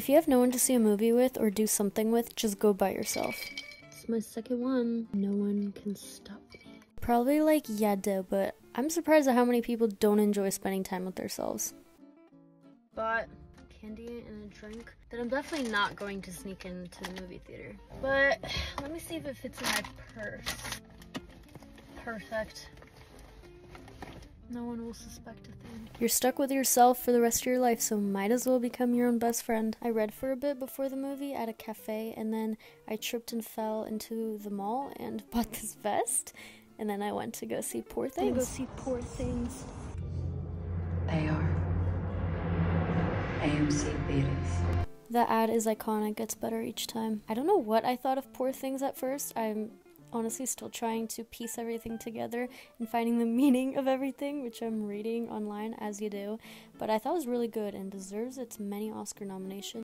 If you have no one to see a movie with or do something with, just go by yourself. It's my second one. No one can stop me. Probably like Yada, but I'm surprised at how many people don't enjoy spending time with themselves. Bought candy and a drink that I'm definitely not going to sneak into the movie theater. But let me see if it fits in my purse. Perfect. No one will suspect a thing. You're stuck with yourself for the rest of your life, so might as well become your own best friend. I read for a bit before the movie at a cafe, and then I tripped and fell into the mall and bought this vest. And then I went to go see Poor Things. Go see Poor Things. They are AMC Theaters. The ad is iconic, gets better each time. I don't know what I thought of Poor Things at first. I'm honestly still trying to piece everything together and finding the meaning of everything, which I'm reading online as you do. But I thought it was really good and deserves its many Oscar nominations.